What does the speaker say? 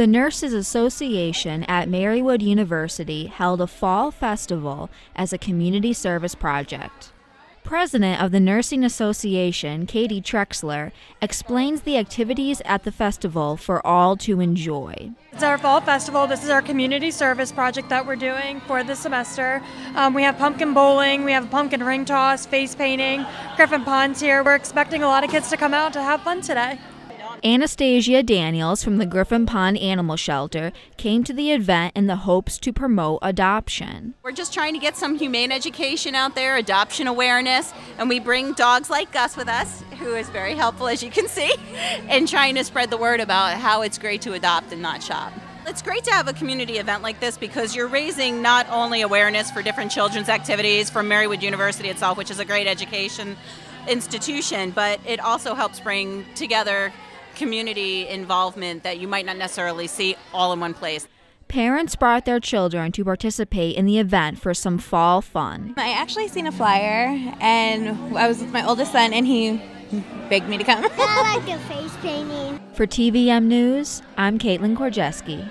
The Nurses Association at Marywood University held a fall festival as a community service project. President of the Nursing Association, Katie Trexler, explains the activities at the festival for all to enjoy. It's our fall festival. This is our community service project that we're doing for the semester. Um, we have pumpkin bowling, we have pumpkin ring toss, face painting, Griffin Pond's here. We're expecting a lot of kids to come out to have fun today. Anastasia Daniels from the Griffin Pond Animal Shelter came to the event in the hopes to promote adoption. We're just trying to get some humane education out there, adoption awareness, and we bring dogs like Gus with us, who is very helpful as you can see, in trying to spread the word about how it's great to adopt and not shop. It's great to have a community event like this because you're raising not only awareness for different children's activities from Marywood University itself, which is a great education institution, but it also helps bring together community involvement that you might not necessarily see all in one place. Parents brought their children to participate in the event for some fall fun. I actually seen a flyer and I was with my oldest son and he begged me to come. I like the face painting. For TVM News, I'm Caitlin Korgeski.